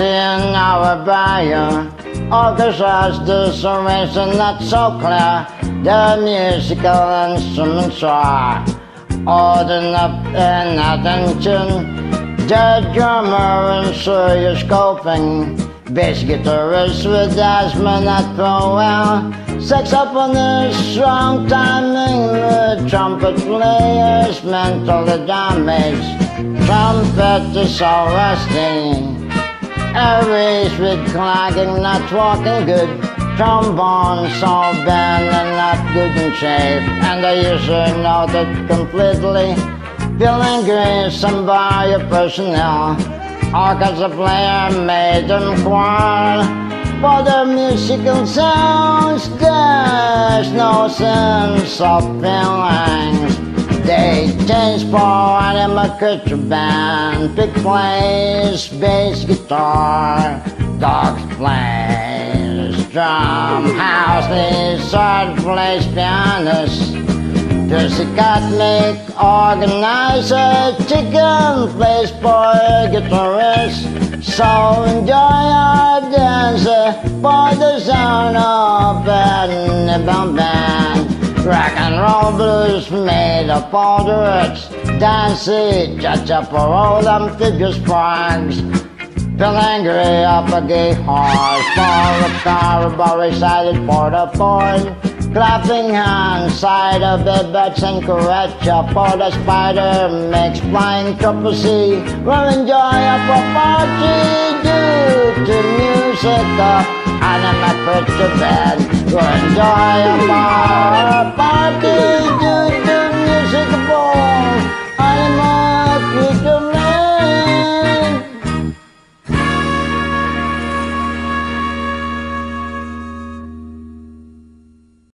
in our bayou. Orchestra's disarranged and not so clear. The musical instruments are holding up in attention. The drummer and scoping. Bass guitarist with asthma not well. Saxophonist, strong timing. The trumpet players mentally damaged. Trumpet is all rusty. Aries with clagging, not walking good. Trombone so bad and not good in shape. And I usually know that completely. Feeling grace and by your personnel. Orchestra player made them quarrel. For the musical sounds, there's no sense of feelings. They change for I'm a country band. Big plays bass guitar, dogs plays drum, house lizard plays pianist. Pussycat organizer, chicken plays boy guitarist. So enjoy our dance for the sound of band band. Rock and roll blues made of all the roots. Dancing, cha-cha for all amphibious frogs. Feel angry up a gay horse for a car about recited for the boy. Clapping hands, side of the beds and correctia for the spider makes flying trapeze. We'll enjoy up a party due to music up and put to bed and I am a party